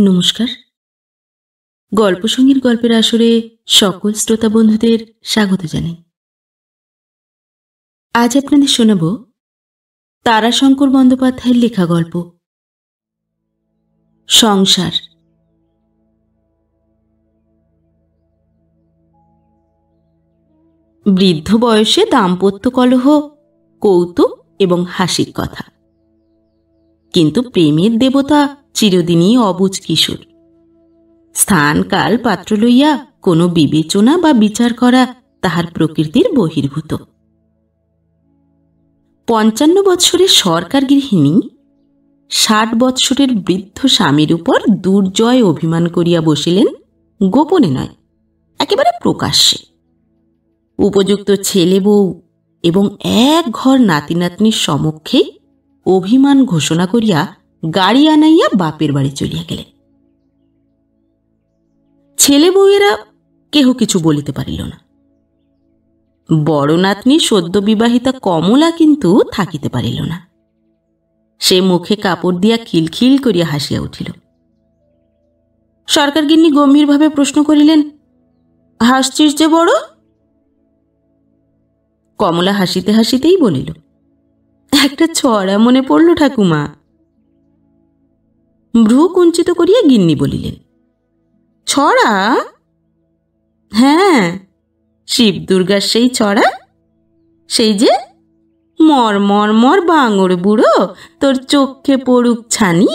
নমস্কার। গল্প সঙ্গীর গল্পের আসরে সকল শ্রোতা বন্ধুদের স্বাগত জানাই। আজ আপনাদের শোনাব তারাশঙ্কর বন্দ্যোপাধ্যায়ের লেখা গল্প, সংসার। বৃদ্ধ বয়সে দাম্পত্য কলহ, কৌতুক এবং হাসির কথা। কিন্তু প্রেমের দেবতা চিরদিনই অবুজ কিশোর। স্থান, কাল, পাত্র লইয়া কোনো বিবেচনা বা বিচার করা তাহার প্রকৃতির বহির্ভূত। পঞ্চান্ন বৎসরের সরকার গৃহিণী, ষাট বৎসরের বৃদ্ধ স্বামীর উপর দুর্জয় অভিমান করিয়া বসিলেন গোপনে নয়, একেবারে প্রকাশ্যে। উপযুক্ত ছেলে বউ এবং এক ঘর নাতি নাতনির সমক্ষে অভিমান ঘোষণা করিয়া গাড়ি আনাইয়া বাপের বাড়ি চলিয়া গেলেন। ছেলে বউয়েরা কেহ কিছু বলিতে পারিল না। বড় নাতনি সদ্য বিবাহিতা কমলা কিন্তু থাকিতে পারিল না। সে মুখে কাপড় দিয়া খিলখিল করিয়া হাসিয়া উঠিল। সরকার গিন্নি গম্ভীরভাবে প্রশ্ন করিলেন, হাসছিস যে বড়? কমলা হাসিতে হাসিতেই বলিল, একটা ছড়া মনে পড়ল ঠাকুমা। ভ্রু কুঞ্চিত করিয়া গিন্নি বলিলেন, ছড়া? হ্যাঁ শিব দুর্গার সেই ছড়া। সেই যে মর মর মর বাঙর বুড়ো, তোর চোখে পড়ুক ছানি,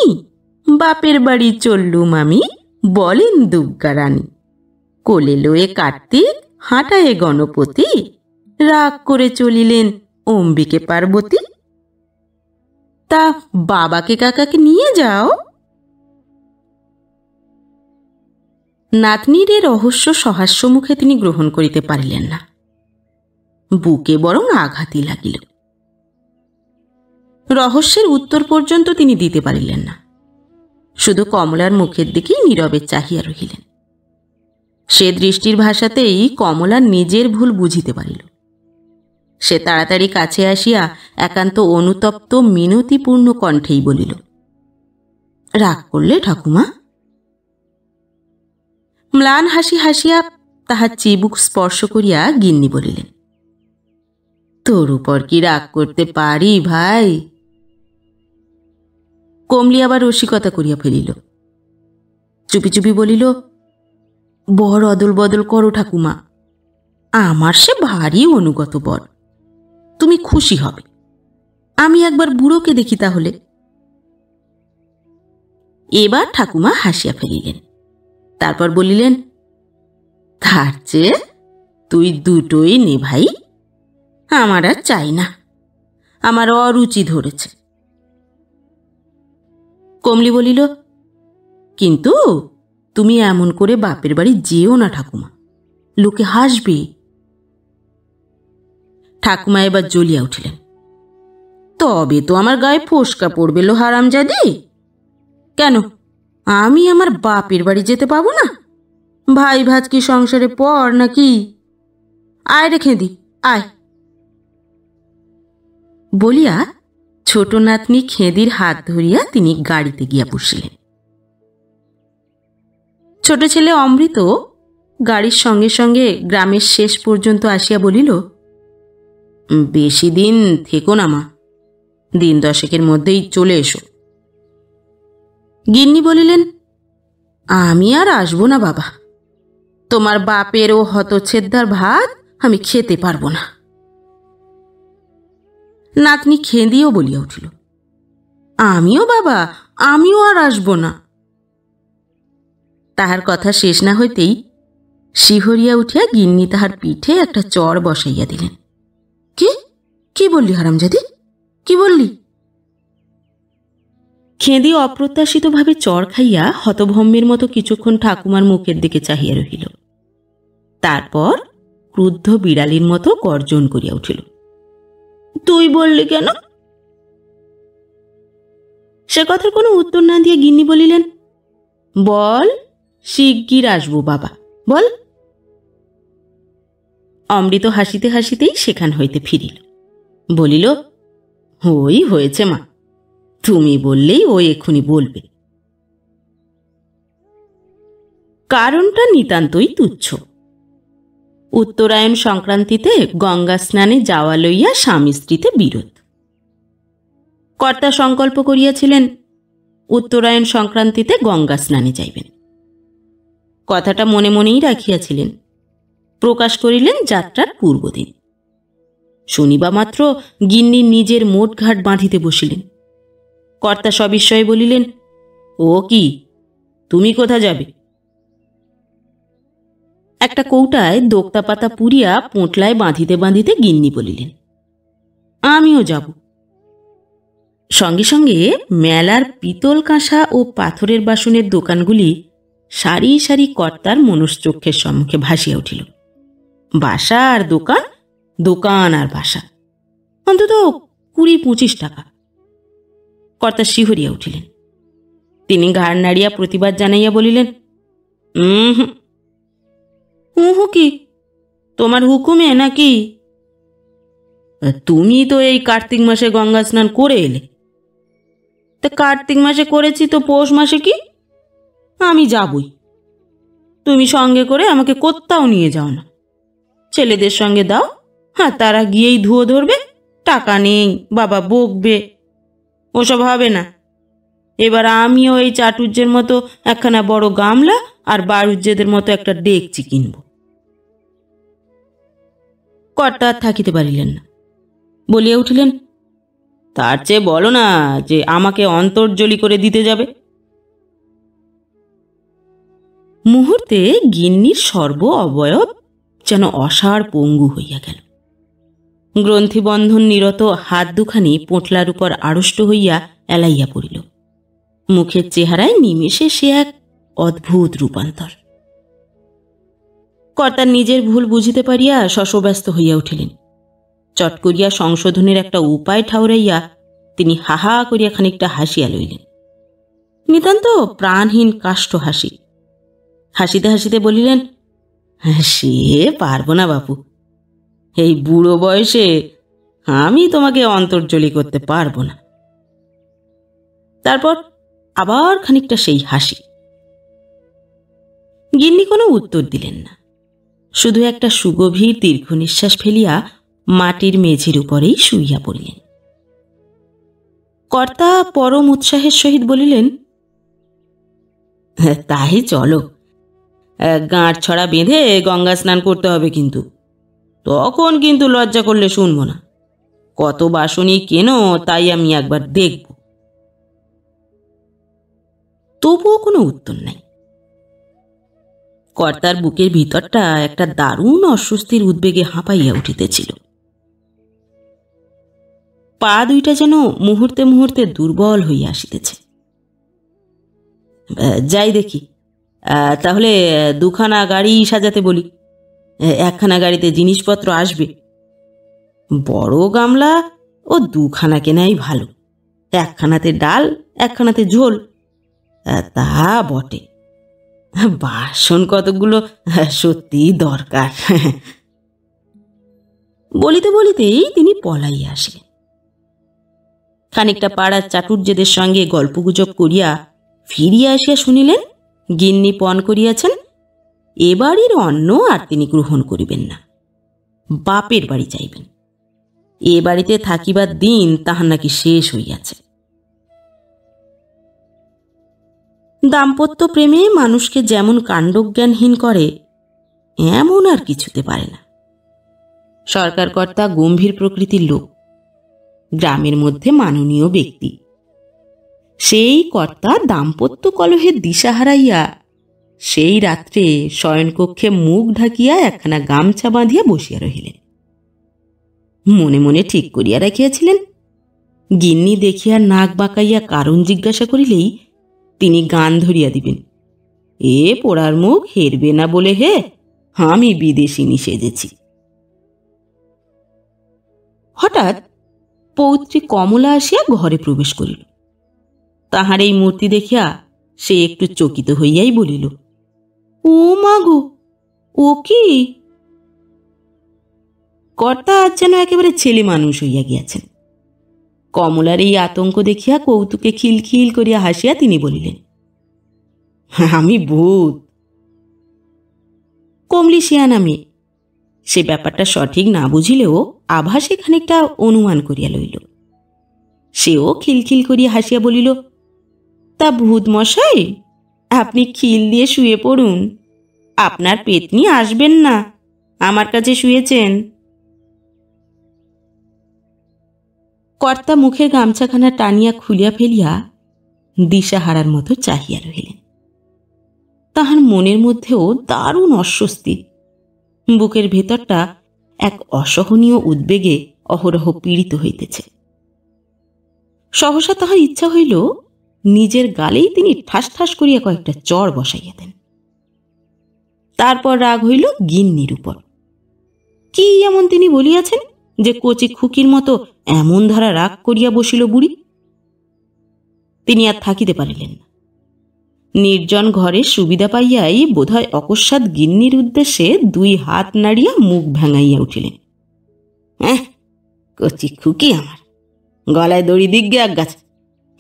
বাপের বাড়ি চললুম আমি, বলেন দুর্গা রানী। কোলে লয়ে কার্তিক, হাঁটায়ে গণপতি, রাগ করে চলিলেন অম্বিকে পার্বতী। তা বাবাকে কাকাকে নিয়ে যাও। নাতনির এ রহস্য সহাস্য মুখে তিনি গ্রহণ করিতে পারিলেন না। বুকে বরং আঘাতই লাগিল। রহস্যের উত্তর পর্যন্ত তিনি দিতে পারিলেন না। শুধু কমলার মুখের দিকেই নীরবে চাহিয়া রহিলেন। সে দৃষ্টির ভাষাতেই কমলা নিজের ভুল বুঝিতে পারিল। সে তাড়াতাড়ি কাছে আসিয়া একান্ত অনুতপ্ত মিনতিপূর্ণ কণ্ঠেই বলিল, রাগ করলে ঠাকুমা ম্লান হাসি হাসিয়া তাহার চিবুক স্পর্শ করিয়া গিন্নি বলিলেন, তোর উপর কি রাগ করতে পারি ভাই? কমলি আবার রসিকতা করিয়া ফেলিল। চুপি চুপি বলিল, বর অদল বদল করো ঠাকুমা, আমার সে ভারী অনুগত বর, তুমি খুশি হবে, আমি একবার বুড়োকে দেখি তাহলে। এবার ঠাকুমা হাসিয়া ফেলিলেন। তারপর বলিলেন তার চেয়ে তুই দুটোই নে ভাই। আমার আর চাই না। আমার অরুচি ধরেছে। কমলি বলিল, কিন্তু তুমি এমন করে বাপের বাড়ি যেও না ঠাকুমা। লোকে হাসবে। ঠাকুমা এবার জ্বলিয়া উঠিলেন, তবে তো আমার গায়ে ফোসকা পড়বে লো হারামজাদি কেন? আমি আমার বাপের বাড়ি যেতে পাবো না? ভাই ভাজ কি সংসারে পর নাকি? আয় রে খেদি, আয়। বলিয়া ছোট নাতনি খেঁদির হাত ধরিয়া তিনি গাড়িতে গিয়া বসিলেন। ছোট ছেলে অমৃত গাড়ির সঙ্গে সঙ্গে গ্রামের শেষ পর্যন্ত আসিয়া বলিল বেশি দিন থেকো না মা। দিন দশেকের মধ্যেই চলে এসো। গিন্নি বলিলেন, আমি আর আসব না বাবা। তোমার বাপের ও হতচ্ছেদার ভাত আমি খেতে পারব না। নাতনি খেঁদিও বলিয়া উঠিল, আমিও বাবা, আমিও আর আসব না। তাহার কথা শেষ না হইতেই শিহরিয়া উঠিয়া গিন্নি তাহার পিঠে একটা চর বসাইয়া দিলেন। কি? কি বললি হারামজাদি? কি বললি? খেঁদি অপ্রত্যাশিতভাবে চর খাইয়া হতভম্বের মতো কিছুক্ষণ ঠাকুমার মুখের দিকে চাহিয়া রহিল। তারপর ক্রুদ্ধ বিড়ালির মতো গর্জন করিয়া উঠিল। তুই বললি কেন? সে কথার কোনো উত্তর না দিয়ে গিন্নি বলিলেন, বল, শিগগির আসব বাবা, বল। অমৃত হাসিতে হাসিতেই সেখান হইতে ফিরিল। বলিল ওই হয়েছে মা তুমি বললেই ও এক্ষুনি বলবে। কারণটা নিতান্তই তুচ্ছ। উত্তরায়ণ সংক্রান্তিতে গঙ্গা স্নানে যাওয়া লইয়া স্বামী স্ত্রীতে বিরোধ। কর্তা সংকল্প করিয়াছিলেন, উত্তরায়ণ সংক্রান্তিতে গঙ্গা স্নানে যাইবেন। কথাটা মনে মনেই রাখিয়াছিলেন। প্রকাশ করিলেন যাত্রার পূর্বদিন। শুনিবা মাত্র গিন্নি নিজের মোট ঘাট বাঁধিতে বসিলেন। কর্তা সবিস্ময়ে বলিলেন, ও কি? তুমি কোথা যাবে? একটা কৌটায় দোক্তা পাতা পুরিয়া পোঁটলায় বাঁধিতে বাঁধিতে গিন্নি বলিলেন, আমিও যাব। সঙ্গে সঙ্গে মেলার পিতল কাঁসা ও পাথরের বাসনের দোকানগুলি সারি সারি কর্তার মনশ্চক্ষের সম্মুখে ভাসিয়া উঠিল। বাসা আর দোকান দোকান আর বাসা, অন্তত কুড়ি পঁচিশ টাকা। কর্তা শিহরিয়া উঠিলেন। তিনি ঘাড় নাড়িয়া প্রতিবাদ জানাইয়া বলিলেন হুম হুঁ কি? তোমার হুকুমে নাকি? তুমি তো এই কার্তিক মাসে গঙ্গা স্নান করে এলে। তা কার্তিক মাসে করেছি তো পৌষ মাসে কি? আমি যাবই। তুমি সঙ্গে করে আমাকে কোত্তাও নিয়ে যাও না। ছেলেদের সঙ্গে দাও হ্যাঁ তারা গিয়েই ধুয়ো ধরবে, টাকা নেই, বাবা বকবে ওসব হবে না। এবার আমিও এই চাটুর্যের মতো একখানা বড় গামলা আর বাড়ুজ্যেদের মতো একটা ডেকচি কিনব। কর্তা আর থাকিতে পারিলেন না। বলিয়া উঠিলেন, তার চেয়ে বলো না যে আমাকে অন্তর্জলি করে দিতে যাবে? মুহূর্তে গিন্নির সর্ব অবয়ব যেন অসার পঙ্গু হইয়া গেল। গ্রন্থিবন্ধন নিরত হাত দুখানি পোঁটলার উপর আড়ষ্ট হইয়া এলাইয়া পড়িল। মুখের চেহারায় নিমেষে সে এক অদ্ভুত রূপান্তর। কর্তার নিজের ভুল বুঝিতে পারিয়া শশব্যস্ত হইয়া উঠিলেন। চট করিয়া সংশোধনের একটা উপায় ঠাউরাইয়া তিনি হাহা করিয়া খানিকটা হাসিয়া লইলেন। নিতান্ত প্রাণহীন কাষ্ঠ হাসি। হাসিতে হাসিতে বলিলেন, সে পারব না বাপু এই বুড়ো বয়সে আমি তোমাকে অন্তর্জলি করতে পারব না। তারপর আবার খানিকটা সেই হাসি। গিন্নি কোনো উত্তর দিলেন না। শুধু একটা সুগভীর দীর্ঘ নিঃশ্বাস ফেলিয়া মাটির মেঝের উপরেই শুইয়া পড়িলেন। কর্তা পরম উৎসাহের সহিত বলিলেন তাই চলো। গাঁট ছড়া বেঁধে গঙ্গা স্নান করতে হবে কিন্তু। তখন কিন্তু লজ্জা করলে শুনব না। কত বাসনই কেন তাই আমি একবার দেখব। তবুও কোনো উত্তর নাই। কর্তার বুকের ভিতরটা একটা দারুণ অস্বস্তির উদ্বেগে হাঁপাইয়া উঠিতেছিল। পা দুইটা যেন মুহূর্তে মুহূর্তে দুর্বল হইয়া আসিতেছে। যাই দেখি। তাহলে দুখানা গাড়ি সাজাতে বলি। একখানা গাড়িতে জিনিসপত্র আসবে। বড় গামলা ও দুখানা কেনাই ভালো। একখানাতে ডাল, একখানাতে ঝোল। তা বটে। বাসন কতগুলো সত্যিই দরকার। বলিতে বলিতেই তিনি পলাইয়া আসিলেন। খানিকটা পাড়ার চাটুর্যদের সঙ্গে গল্পগুজব করিয়া ফিরিয়া আসিয়া শুনিলেন, গিন্নি পণ করিয়াছেন এ বাড়ির অন্ন আর তিনি গ্রহণ করিবেন না। বাপের বাড়ি যাইবেন। এ বাড়িতে থাকিবার দিন তাহার নাকি শেষ হইয়াছে। দাম্পত্য প্রেমে মানুষকে যেমন কাণ্ডজ্ঞানহীন করে, এমন আর কিছুতে পারে না। সরকার কর্তা গম্ভীর প্রকৃতির লোক। গ্রামের মধ্যে মাননীয় ব্যক্তি। সেই কর্তা দাম্পত্য কলহের দিশা হারাইয়া সেই রাত্রে শয়নকক্ষে মুখ ঢাকিয়া একখানা গামছা বাঁধিয়া বসিয়া রহিলেন। মনে মনে ঠিক করিয়া রাখিয়াছিলেন। গিন্নি দেখিয়া নাক বাঁকাইয়া কারণ জিজ্ঞাসা করিলেই তিনি গান ধরিয়া দিবেন। এ পোড়ার মুখ হেরবে না বলে হে, আমি বিদেশিনী সেজেছি। হঠাৎ পৌত্রী কমলা আসিয়া ঘরে প্রবেশ করিল। তাহার এই মূর্তি দেখিয়া সে একটু চকিত হইয়াই বলিল ও মাগো ও কি? কর্তা আজ যেন একেবারে ছেলে মানুষ হইয়া গিয়াছেন। কমলার এই আতঙ্ক দেখিয়া কৌতুকে খিলখিল করিয়া হাসিয়া তিনি বলিলেন, আমি ভূত। কমলি শিয়া মেয়ে সে ব্যাপারটা সঠিক না বুঝিলেও আভাসে খানিকটা অনুমান করিয়া লইল। সেও খিলখিল করিয়া হাসিয়া বলিল, তা ভূত মশাই আপনি খিল দিয়ে শুয়ে পড়ুন। আপনার পেতনি আসবেন না। আমার কাছে শুয়েছেন। কর্তা মুখের গামছাখানা টানিয়া খুলিয়া ফেলিয়া দিশাহারার মতো চাহিয়া রহিলেন। তাহার মনের মধ্যেও দারুণ অস্বস্তি। বুকের ভেতরটা এক অসহনীয় উদ্বেগে অহরহ পীড়িত হইতেছে। সহসা তাহার ইচ্ছা হইল নিজের গালেই তিনি ঠাস ঠাস করিয়া কয়েকটা চর বসাইয়া দেন। তারপর রাগ হইল গিন্নির উপর। কি এমন তিনি বলিয়াছেন যে কচি খুকির মতো এমন ধারা রাগ করিয়া বসিল বুড়ি? তিনি আর থাকিতে পারিলেন না। নির্জন ঘরে সুবিধা পাইয়াই বোধহয় অকস্মাৎ গিন্নির উদ্দেশ্যে দুই হাত নাড়িয়া মুখ ভেঙাইয়া উঠিলেন। হ্যাঁ কচি খুকি আমার। গলায় দড়ি দিগ্গে এক গাছ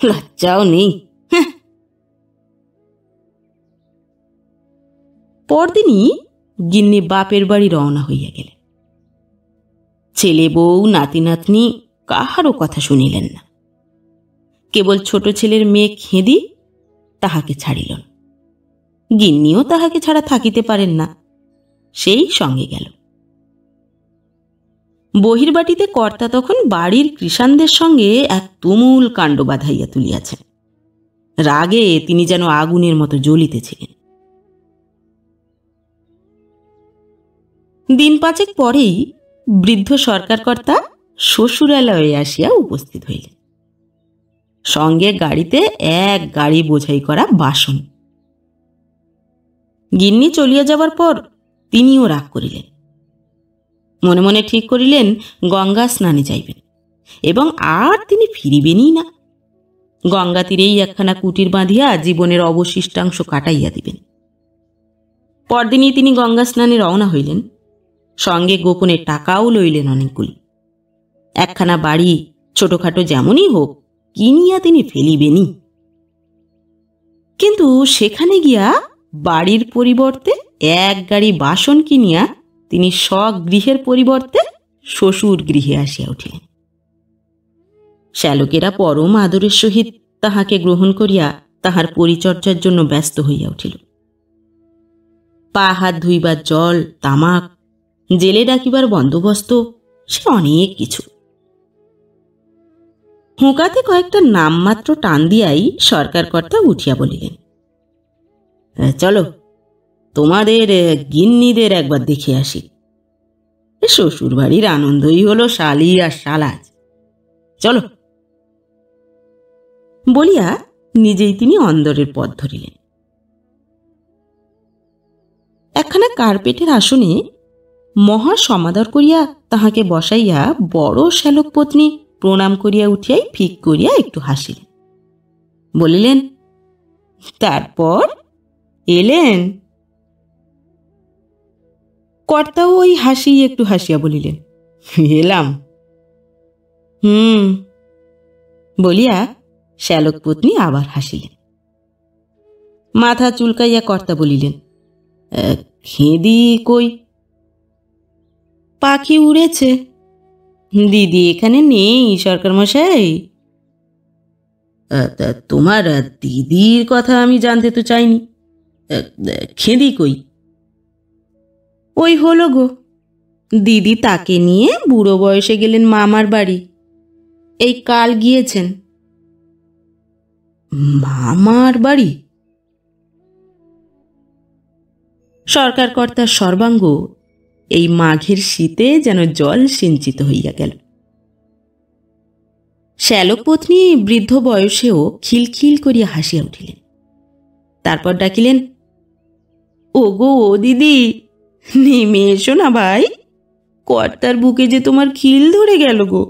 লজ্জাও নেই। হ্যাঁ। পরদিনই গিন্নি বাপের বাড়ি রওনা হইয়া গেলেন ছেলে বউ, নাতি নাতনি কাহারও কথা শুনিলেন না। কেবল ছোট ছেলের মেয়ে খেঁদি তাহাকে ছাড়িল গিন্নিও তাহাকে ছাড়া থাকিতে পারেন না। সেই সঙ্গে গেল। বহির্বাটিতে কর্তা তখন বাড়ির কৃষাণদের সঙ্গে এক তুমুল কাণ্ড বাঁধাইয়া তুলিয়াছেন। রাগে তিনি যেন আগুনের মতো জ্বলিতেছিলেন। দিন পাঁচেক পরেই বৃদ্ধ সরকারকর্তা শ্বশুরালয়ে আসিয়া উপস্থিত হইলেন। সঙ্গে গাড়িতে এক গাড়ি বোঝাই করা বাসন। গিন্নি চলিয়া যাবার পর তিনিও রাগ করিলেন। মনে মনে ঠিক করিলেন, গঙ্গা স্নানে যাইবেন। এবং আর তিনি ফিরিবেনই না। গঙ্গা তীরেই একখানা কুটির বাঁধিয়া জীবনের অবশিষ্টাংশ কাটাইয়া দিবেন। পরদিনই তিনি গঙ্গা স্নানে রওনা হইলেন। সঙ্গে গোপনে টাকাও লইলেন অনেকগুলি। একখানা বাড়ি ছোটখাটো যেমনই হোক, কিনিয়া তিনি ফেলিবেনই। কিন্তু সেখানে গিয়া বাড়ির পরিবর্তে এক গাড়ি বাসন কিনিয়া তিনি স্বগৃহের পরিবর্তে শ্বশুর গৃহে আসিয়া উঠিলেন। শ্যালকেরা পরম আদরের সহিত তাহাকে গ্রহণ করিয়া তাহার পরিচর্যার জন্য ব্যস্ত হইয়া উঠিল। পা হাত ধুইবার জল, তামাক, জেলে ডাকিবার বন্দোবস্ত, সে অনেক কিছু। হুঁকাতে কয়েকটা নামমাত্র টান দিয়াই সরকার কর্তা উঠিয়া বলিলেন চলো তোমাদের গিন্নিদের একবার দেখে আসি। শ্বশুর বাড়ির আনন্দই হলো শালি আর শালাজ। চলো। বলিয়া নিজেই তিনি অন্দরের পথ ধরিলেন। একখানা কার্পেটের আসনে মহা সমাদর করিয়া তাহাকে বসাইয়া বড় শ্যালক পত্নী প্রণাম করিয়া উঠিয়াই ফিক করিয়া একটু হাসিলেন। বলিলেন, তারপর? এলেন? কর্তাও ওই হাসি একটু হাসিয়া বলিলেন, এলাম। হুম। বলিয়া শ্যালক পত্নী আবার হাসিলেন। মাথা চুলকাইয়া কর্তা বলিলেন খেদি কই? পাখি উড়েছে। দিদি এখানে নেই, সরকার মশাই। তোমার দিদির কথা আমি জানতে তো চাইনি। খেদি কই? ওই হলো গো। দিদি তাকে নিয়ে বুড়ো বয়সে গেলেন মামার বাড়ি। এই কাল গিয়েছেন। মামার বাড়ি? সরকার কর্তার সর্বাঙ্গ এই মাঘের শীতে যেন জল সিঞ্চিত হইয়া গেল। শ্যালক পত্নী বৃদ্ধ বয়সেও খিলখিল করিয়া হাসিয়া উঠিলেন। তারপর ডাকিলেন ও গো ও দিদি নেমে এসো না ভাই। কর্তার বুকে যে তোমার খিল ধরে গেল গো।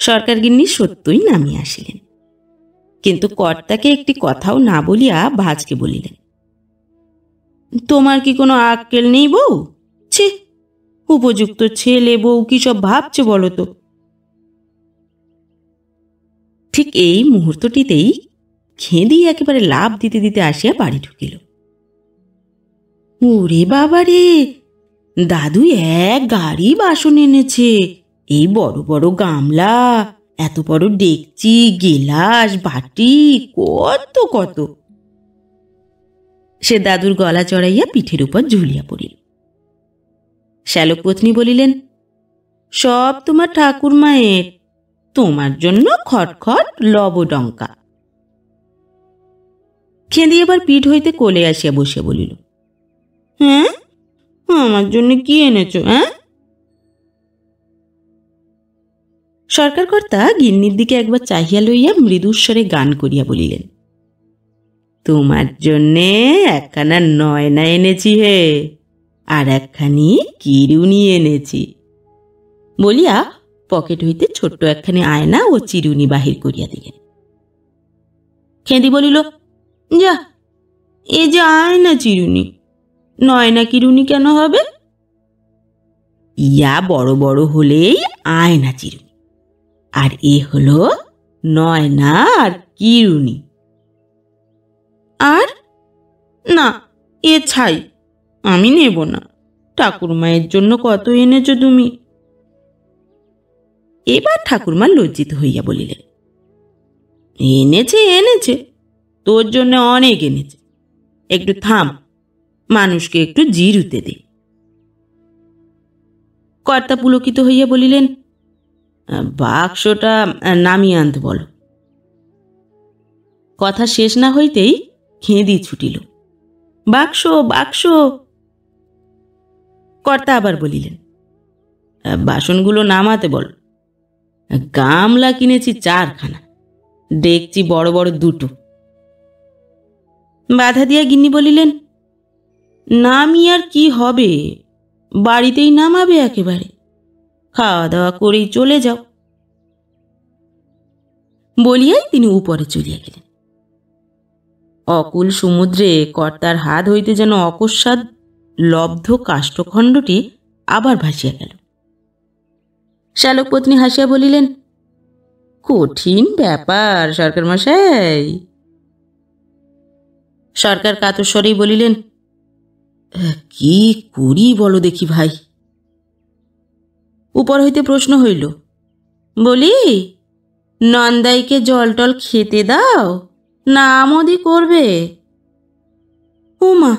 সরকার গিন্নি সত্যই নামিয়ে আসিলেন। কিন্তু কর্তাকে একটি কথাও না বলিয়া ভাজকে বলিলেন, তোমার কি কোনো আক্কেল নেই বউ? ছে, উপযুক্ত ছেলে বউ কি সব ভাবছে বলো তো? ঠিক এই মুহূর্তটিতেই খেঁদি একেবারে লাভ দিতে দিতে আসিয়া বাড়ি ঢুকিল। ওরে বাবা রে দাদু এক গাড়ি বাসন এনেছে। এই বড় বড় গামলা, এত বড় ডেকচি, গেলাস, বাটি, কত কত। সে দাদুর গলা চড়াইয়া পিঠের উপর ঝুলিয়া পড়িল। শ্যালক পত্নী বলিলেন, সব তোমার ঠাকুর মায়ের। তোমার জন্য খটখট লবডঙ্কা। খেঁদি এবার পিঠ হইতে কোলে আসিয়া বসিয়া বলিল হ্যাঁ আমার জন্য কি এনেছো হ্যাঁ? সরকার কর্তা গিন্নির দিকে একবার চাহিয়া লইয়া মৃদুস্বরে গান করিয়া বলিলেন, তোমার জন্যে একখানা নয়না এনেছি হে, আর একখানি কিরুনি এনেছি। বলিয়া পকেট হইতে ছোট্ট একখানি আয়না ও চিরুনি বাহির করিয়া দিলেন। খেঁদি বলিল, যা, এ যে আয়না চিরুনি নয়না কিরুনি কেন হবে? ইয়া বড় বড় হলেই আয়না চিরুনি আর এ হলো নয়না আর কিরুনি আর? না, এ ছাই, আমি নেব না। ঠাকুর মায়ের জন্য কত এনেছো তুমি? এবার ঠাকুরমা লজ্জিত হইয়া বলিলেন, এনেছে এনেছে, তোর জন্য অনেক এনেছে। একটু থাম। মানুষকে একটু জিরুতে দে কর্তা পুলকিত হইয়া বলিলেন, বাক্সটা নামিয়ে আনতে বলো। কথা শেষ না হইতেই খেঁদি ছুটিল। বাক্স বাক্স। কর্তা আবার বলিলেন, বাসনগুলো নামাতে বল। গামলা কিনেছি চারখানা, দেখছি বড় বড় দুটো। বাধা দিয়া গিন্নি বলিলেন নামি আর কি হবে? বাড়িতেই নামাবে একেবারে। খাওয়া দাওয়া করেই চলে যাও। বলিয়াই তিনি উপরে চলিয়া গেলেন। অকুল সমুদ্রে কর্তার হাত হইতে যেন অকস্মাৎ লব্ধ কাষ্ঠখণ্ডটি আবার ভাসিয়া গেল। শ্যালক পত্নী হাসিয়া বলিলেন, কঠিন ব্যাপার সরকার মশাই সরকার কাতস্বরেই বলিলেন কি করি বলো দেখি ভাই। উপর হইতে প্রশ্ন হইল, বলি, নন্দাইকে জল টল খেতে দাও, না আমদি করবে? উমা,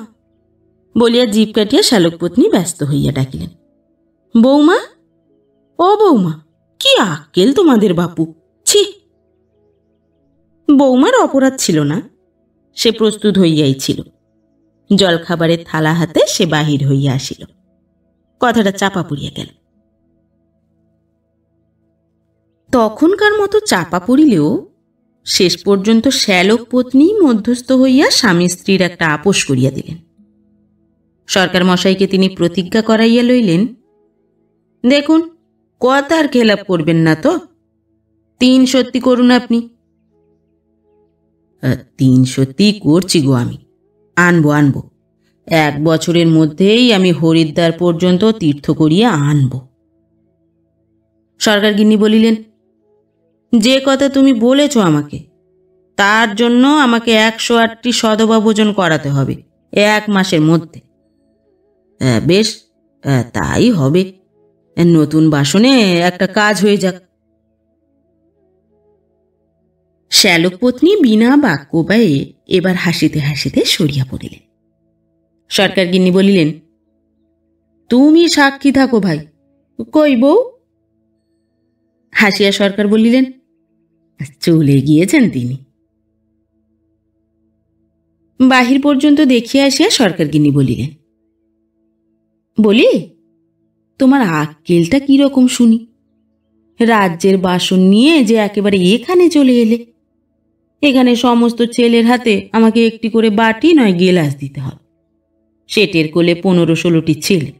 বলিয়া জিপ কাটিয়া শালক পত্নী ব্যস্ত হইয়া ডাকিলেন। বৌমা, ও বৌমা, কি আক্কেল তোমাদের বাপু, ছি। বৌমার অপরাধ ছিল না, সে প্রস্তুত হইয়াই ছিল। জলখাবারের থালা হাতে সে বাহির হইয়া আসিল। কথাটা চাপা পড়িয়া গেল। তখনকার মতো চাপা পড়িলেও শেষ পর্যন্ত শ্যালক পত্নী মধ্যস্থ হইয়া স্বামী স্ত্রীর একটা আপোষ করিয়া দিলেন। সরকার মশাইকে তিনি প্রতিজ্ঞা করাইয়া লইলেন, দেখুন কথার খেলাপ করবেন না তো? তিন সত্যি করুন আপনি। তিন সত্যি করছি গো আমি। আনব আনব। এক বছরের মধ্যেই আমি হরিদ্বার পর্যন্ত তীর্থ করিয়া আনব। সরকার গিন্নি বলিলেন, যে কথা তুমি বলেছ আমাকে, তার জন্য আমাকে একশো আটটি সদবা ভোজন করাতে হবে এক মাসের মধ্যে। বেশ তাই হবে। নতুন বাসনে একটা কাজ হয়ে যাক। শ্যালক পত্নী বিনা বাক্য ব্যয়ে এবার হাসিতে হাসিতে সরিয়া পড়িলেন। সরকার গিন্নি বলিলেন, তুমি সাক্ষী থাকো ভাই, কই বউ? হাসিয়া সরকার বলিলেন, চলে গিয়েছেন তিনি। বাহির পর্যন্ত দেখিয়া আসিয়া সরকার গিন্নি বলিলেন, বলি, তোমার আক্কেলটা কীরকম শুনি? রাজ্যের বাসন নিয়ে যে একেবারে এখানে চলে এলে এখানে সমস্ত ছেলের হাতে আমাকে একটি করে বাটি নয়, গেলাস দিতে হবে। সেটের কোলে পনেরো ষোলোটি ছেলে।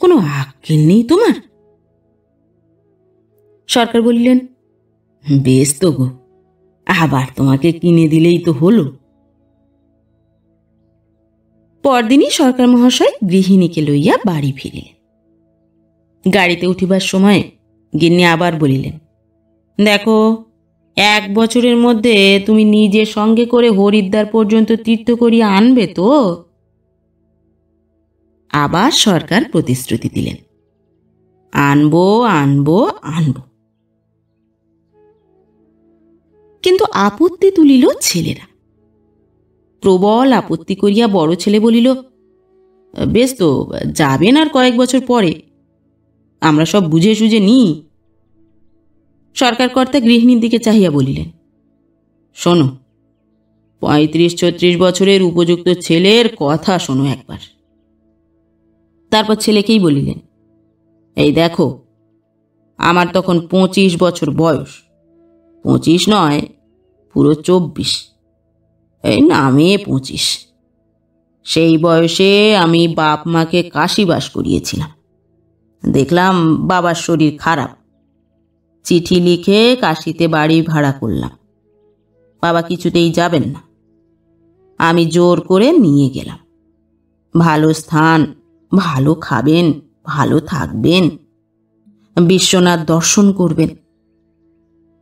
কোনো আক্কেল নেই তোমার? সরকার বললেন, বেশ তো গো, আবার তোমাকে কিনে দিলেই তো হলো। পরদিনই সরকার মহাশয় গৃহিণীকে লইয়া বাড়ি ফিরিলেন। গাড়িতে উঠিবার সময় গিন্নি আবার বলিলেন, দেখো এক বছরের মধ্যে তুমি নিজের সঙ্গে করে হরিদ্বার পর্যন্ত তীর্থ করিয়া আনবে তো? আবার সরকার প্রতিশ্রুতি দিলেন। আনব আনব আনব। কিন্তু আপত্তি তুলিল ছেলেরা। প্রবল আপত্তি করিয়া বড় ছেলে বলিল, বেশ তো, যাবেন আর কয়েক বছর পরে। আমরা সব বুঝে সুঝে নিই। সরকার কর্তা গৃহিণীর দিকে চাহিয়া বলিলেন, শোনো, পঁয়ত্রিশ ছত্রিশ বছরের উপযুক্ত ছেলের কথা শোনো একবার। তারপর ছেলেকেই বলিলেন, এই দেখো, আমার তখন পঁচিশ বছর বয়স। পঁচিশ নয়, পুরো চব্বিশ। এই নামে পঁচিশ। সেই বয়সে আমি বাপ মাকে কাশিবাস করিয়েছিলাম। দেখলাম বাবার শরীর খারাপ। চিঠি লিখে কাশিতে বাড়ি ভাড়া করলাম। বাবা কিছুতেই যাবেন না। আমি জোর করে নিয়ে গেলাম। ভালো স্থান, ভালো খাবেন, ভালো থাকবেন। বিশ্বনাথ দর্শন করবেন।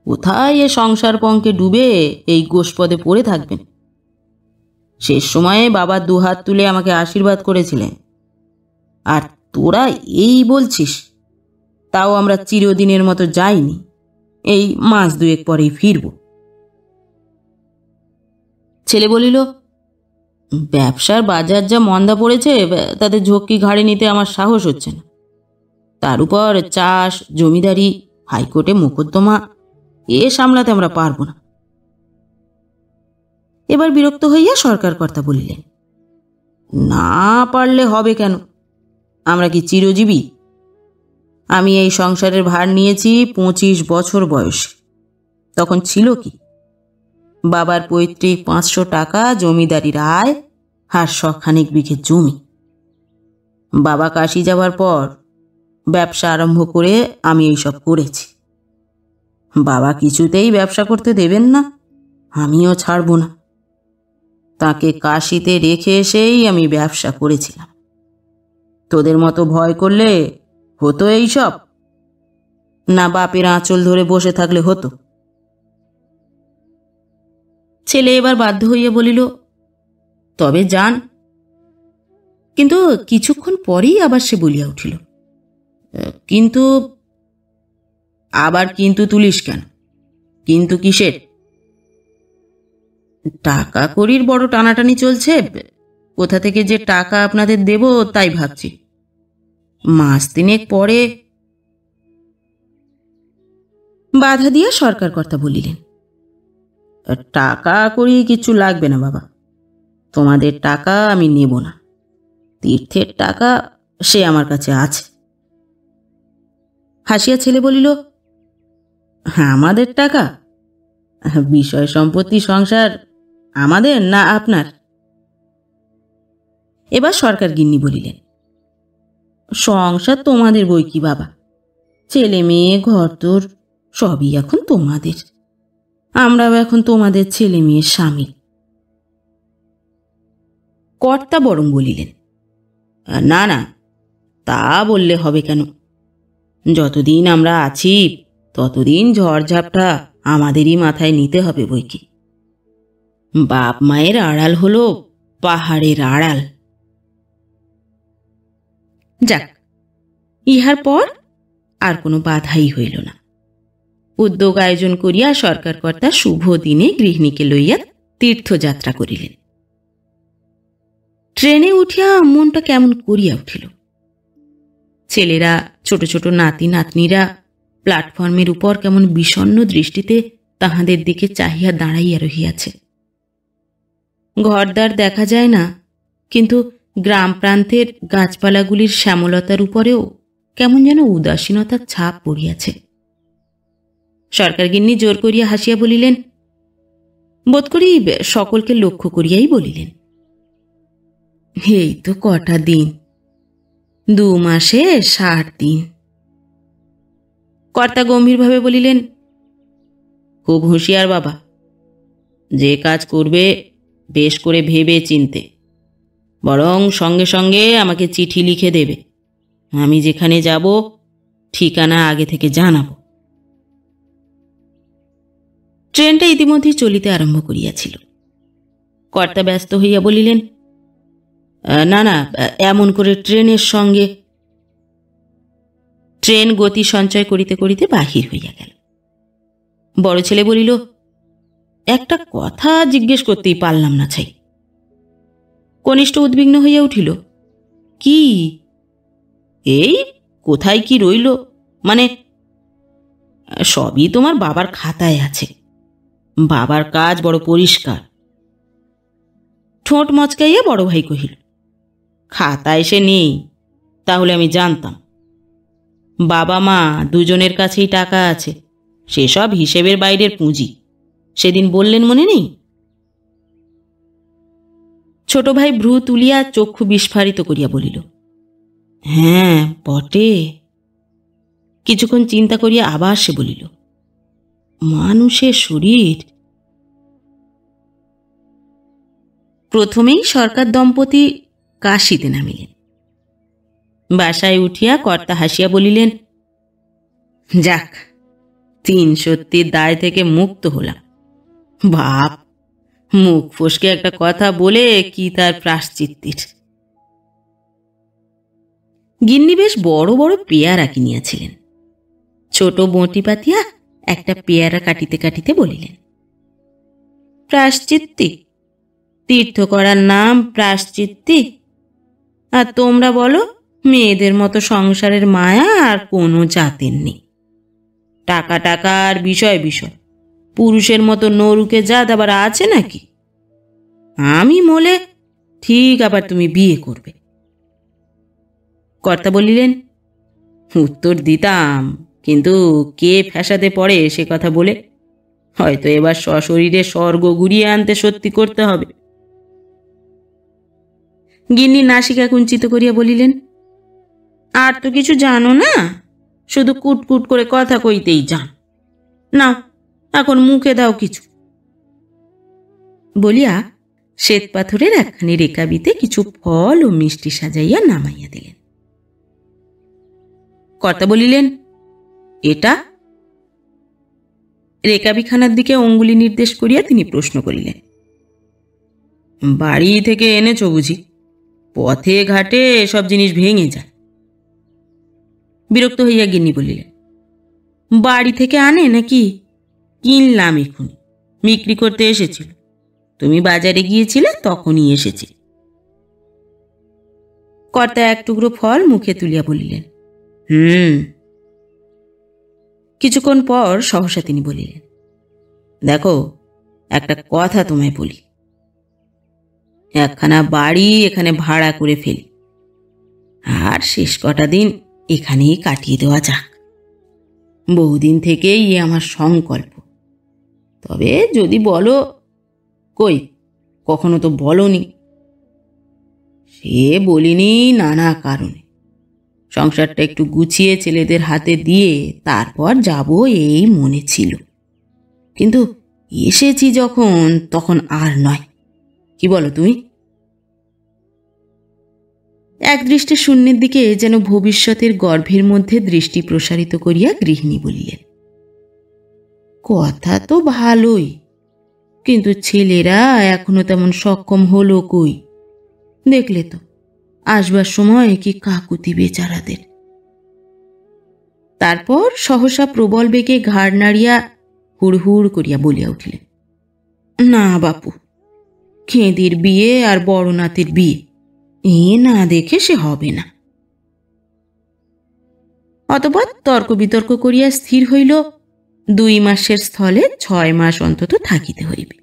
কোথায় এ সংসার পঙ্কে ডুবে এই গোষ্পদে পড়ে থাকবেন? শেষ সময়ে বাবা দুহাত তুলে আমাকে আশীর্বাদ করেছিলেন। আর তোরা এই বলছিস? তাও আমরা চিরদিনের মতো যাইনি। এই মাস দুয়েক পরেই ফিরব। ছেলে বলিল, ব্যবসার বাজার যা মন্দা পড়েছে, তাতে ঝক্কি ঘাড়ে নিতে আমার সাহস হচ্ছে না। তার উপর চাষ, জমিদারি, হাইকোর্টে মোকদ্দমা, এ সামলাতে আমরা পারব না। এবার বিরক্ত হইয়া সরকার কর্তা বলিলেন, না পারলে হবে কেন? আমরা কি চিরজীবী? আমি এই সংসারের ভার নিয়েছি পঁচিশ বছর বয়স। তখন ছিল কি? বাবার পৈতৃক পাঁচশো টাকা, জমিদারির আয়, আর শখানিক বিঘে জমি। বাবা কাশি যাওয়ার পর ব্যবসা আরম্ভ করে আমি এইসব করেছি। বাবা কিছুতেই ব্যবসা করতে দেবেন না, আমিও ছাড়ব না। তাকে কাশিতে রেখে এসেই আমি ব্যবসা করেছিলাম। তোদের মতো ভয় করলে হতো এইসব? না বাপের আঁচল ধরে বসে থাকলে হতো। ছেলে এবার বাধ্য হইয়া বলিল, তবে যান। কিন্তু কিছুক্ষণ পরেই আবার সে বলিয়া উঠিল কিন্তু আবার কিন্তু তুলিস কেন? কিন্তু কিসের? টাকা করির বড় টানাটানি চলছে। কোথা থেকে যে টাকা আপনাদের দেব তাই ভাবছি। মাস তিনেক পরে বাধা দিয়া সরকার কর্তা বলিলেন, টাকা করি কিছু লাগবে না বাবা, তোমাদের টাকা আমি নেব না, তীর্থের টাকা সে আমার কাছে আছে। হাসিয়া ছেলে বলিল হ্যাঁ আমাদের টাকা? বিষয় সম্পত্তি সংসার আমাদের না আপনার? এবার সরকার গিন্নি বলিলেন সংসার তোমাদের বই কি বাবা? ছেলে মেয়ে, ঘর তোর সবই এখন তোমাদের। আমরাও এখন তোমাদের ছেলে মেয়ের স্বামী। কর্তা বরং বলিলেন, না না, তা বললে হবে কেন? যতদিন আমরা আছি, ততদিন ঝড়ঝাপটা আমাদেরই মাথায় নিতে হবে বই কি বাপ মায়ের আড়াল হলো পাহাড়ের আড়াল। যাক, ইহার পর আর কোনো বাধাই হইল না। উদ্যোগ আয়োজন করিয়া সরকার কর্তা শুভ দিনে গৃহিণীকে লইয়া তীর্থযাত্রা করিলেন। ট্রেনে উঠিয়া মনটা কেমন করিয়া উঠিল। ছেলেরা, ছোট ছোট নাতি নাতনিরা, প্ল্যাটফর্মের উপর কেমন বিষণ্ন দৃষ্টিতে তাহাদের দিকে চাহিয়া দাঁড়াইয়া রহিয়াছে। ঘরদার দেখা যায় না, কিন্তু গ্রাম প্রান্তের গাছপালাগুলির শ্যামলতার উপরেও কেমন যেন উদাসীনতার ছাপ পড়িয়াছে। সরকার গিন্নি জোর করিয়া হাসিয়া বলিলেন, বোধ করি সকলকে লক্ষ্য করিয়াই বলিলেন। এই তো কটা দিন, দু মাসে ষাট দিন। কর্তা গম্ভীরভাবে বলিলেন, খুব হুঁশিয়ার বাবা, যে কাজ করবে, বেশ করে ভেবে চিনতে বরং সঙ্গে সঙ্গে আমাকে চিঠি লিখে দেবে। আমি যেখানে যাব, ঠিকানা আগে থেকে জানাব। ট্রেনটা ইতিমধ্যেই চলিতে আরম্ভ করিয়াছিল। কর্তা ব্যস্ত হইয়া বলিলেন, না না, এমন করে ট্রেনের সঙ্গে ট্রেন গতি সঞ্চয় করিতে করিতে বাহির হইয়া গেল। বড় ছেলে বলিল, একটা কথা জিজ্ঞেস করতেই পারলাম না ছাই। কনিষ্ঠ উদ্বিগ্ন হইয়া উঠিল, কি? এই কোথায় কি রইল? মানে সবই তোমার বাবার খাতায় আছে। বাবার কাজ বড় পরিষ্কার। ঠোঁট মচকাইয়া বড় ভাই কহিল, খাতায় সে নেই, তাহলে আমি জানতাম। বাবা মা দুজনের কাছেই টাকা আছে, সেসব হিসেবের বাইরের পুঁজি। সেদিন বললেন মনে নেই? ছোট ভাই ভ্রু তুলিয়া চক্ষু বিস্ফারিত করিয়া বলিল হ্যাঁ বটে। কিছুক্ষণ চিন্তা করিয়া আবার সে বলিল মানুষের শরীর। প্রথমেই সরকার দম্পতি কাশিতে নামিলেন। বাসায় উঠিয়া কর্তা হাসিয়া বলিলেন যাক তিন সত্যির দায় থেকে মুক্ত হলাম। বাপ মুখ ফসকে একটা কথা বলে কি তার প্রাশ্চিত্তির গিন্নি বেশ বড় বড় পেয়ারা কিনিয়াছিলেন। ছোট বঁটি পাতিয়া একটা পেয়ারা কাটিতে কাটিতে বলিলেন প্রাশ্চিত্তি তীর্থ করার নাম প্রাশ্চিত্তি আর তোমরা বলো, মেয়েদের মতো সংসারের মায়া আর কোনো জাতের নেই। টাকা টাকা আর বিষয় বিষয়। পুরুষের মতো নরুকে জাত আবার আছে নাকি? আমি মলে ঠিক আবার তুমি বিয়ে করবে। কর্তা বলিলেন, উত্তর দিতাম, কিন্তু কে ফ্যাসাতে পড়ে সে কথা বলে? হয়তো এবার সশরীরে স্বর্গ ঘুরিয়ে আনতে সত্যি করতে হবে। গিন্নি নাসিকা কুঞ্চিত করিয়া বলিলেন, আর তো কিছু জানো না? শুধু কুটকুট করে কথা কইতেই যান। না এখন মুখে দাও কিছু। বলিয়া শ্বেত পাথরের একখানি রেকাবিতে কিছু ফল ও মিষ্টি সাজাইয়া নামাইয়া দিলেন। কর্তা বলিলেন, এটা? রেকাবিখানার দিকে অঙ্গুলি নির্দেশ করিয়া তিনি প্রশ্ন করিলেন, বাড়ি থেকে এনেছ বুঝি? পথে ঘাটে সব জিনিস ভেঙে যায়। বিরক্ত হইয়া গিন্নি বলিলেন, বাড়ি থেকে আনে নাকি? কিনলাম এখুনি। বিক্রি করতে এসেছিল। তুমি বাজারে গিয়েছিলে, তখনই এসেছি। কর্তা এক টুকরো ফল মুখে তুলিয়া বলিলেন, হুম। কিছুক্ষণ পর সহসা তিনি বলিলেন, দেখো, একটা কথা তোমায় বলি। একখানা বাড়ি এখানে ভাড়া করে ফেলি। আর শেষ কটা দিন এখানেই কাটিয়ে দেওয়া যাক। বহুদিন থেকেই আমার সংকল্প। তবে যদি বলো, কই? কখনো তো বলনি। সে বলিনি নানা কারণে। সংসারটা একটু গুছিয়ে ছেলেদের হাতে দিয়ে তারপর যাব এই মনে ছিল। কিন্তু এসেছি যখন, তখন আর নয়। কি বলো তুমি? এক দৃষ্টে শূন্যের দিকে যেন ভবিষ্যতের গর্ভের মধ্যে দৃষ্টি প্রসারিত করিয়া গৃহিণী বলিলেন কথা তো ভালোই। কিন্তু ছেলেরা এখনও তেমন সক্ষম হলো কই? দেখলে তো, আসবার সময় কি কাকুতি বেচারাদের। তারপর সহসা প্রবল বেগে ঘাড় নাড়িয়া হুড়হুড় করিয়া বলিয়া উঠিলেন, না বাপু, খেঁদির বিয়ে আর বড় নাতির বিয়ে, এ না দেখে সে হবে না। অতপর তর্ক বিতর্ক করিয়া স্থির হইল দুই মাসের স্থলে ছয় মাস অন্তত থাকিতে হইবে।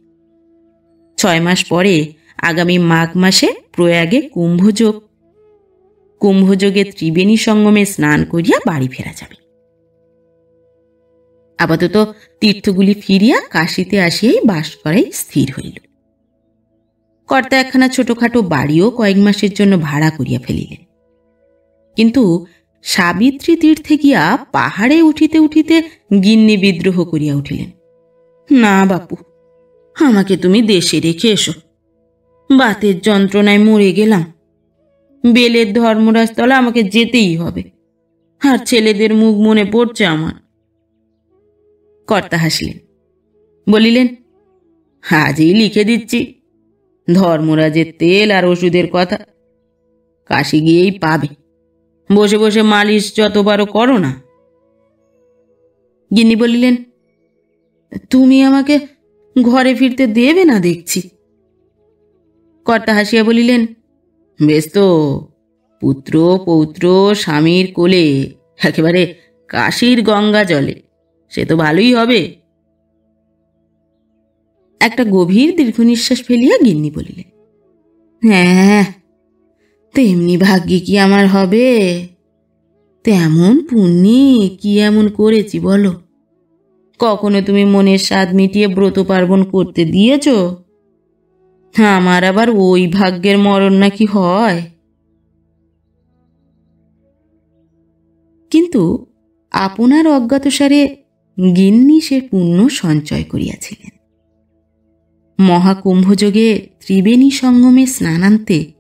ছয় মাস পরে আগামী মাঘ মাসে প্রয়াগে কুম্ভযোগ। কুম্ভযোগে ত্রিবেণী সঙ্গমে স্নান করিয়া বাড়ি ফেরা যাবে। আপাতত তীর্থগুলি ফিরিয়া কাশিতে আসিয়াই বাস করাই স্থির হইল। কর্তা একখানা ছোটখাটো বাড়িও কয়েক মাসের জন্য ভাড়া করিয়া ফেলিলেন। কিন্তু সাবিত্রী তীর্থে গিয়া পাহাড়ে উঠিতে উঠিতে গিন্নি বিদ্রোহ করিয়া উঠিলেন। না বাপু, আমাকে তুমি দেশে রেখে এসো। বাতের যন্ত্রণায় মরে গেলাম। বেলের ধর্মরাজতলা আমাকে যেতেই হবে। আর ছেলেদের মুখ মনে পড়ছে আমার। কর্তা হাসলেন। বলিলেন, আজই লিখে দিচ্ছি। ধর্মরাজের তেল আর ওষুধের কথা। কাশি গিয়েই পাবে। বসে বসে মালিশ যতবারও করো না। গিন্নি বলিলেন, তুমি আমাকে ঘরে ফিরতে দেবে না দেখছি। কর্তা হাসিয়া বলিলেন, বেশ তো, পুত্র, পৌত্র, স্বামীর কোলে, একেবারে কাশীর গঙ্গা জলে, সে তো ভালোই হবে। একটা গভীর দীর্ঘ নিঃশ্বাস ফেলিয়া গিন্নি বলিলেন হ্যাঁ তেমনি ভাগ্যে কি আমার হবে? তেমন পুণ্যি কি এমন করেছি বলো? কখনো তুমি মনের স্বাদ মিটিয়ে ব্রত পার্বণ করতে দিয়েছ? আমার আবার ওই ভাগ্যের মরণ নাকি হয়? কিন্তু আপনার অজ্ঞাতসারে গিন্নি সে পুণ্য সঞ্চয় করিয়াছিলেন। মহাকুম্ভযোগে ত্রিবেণী সঙ্গমে স্নানান্তে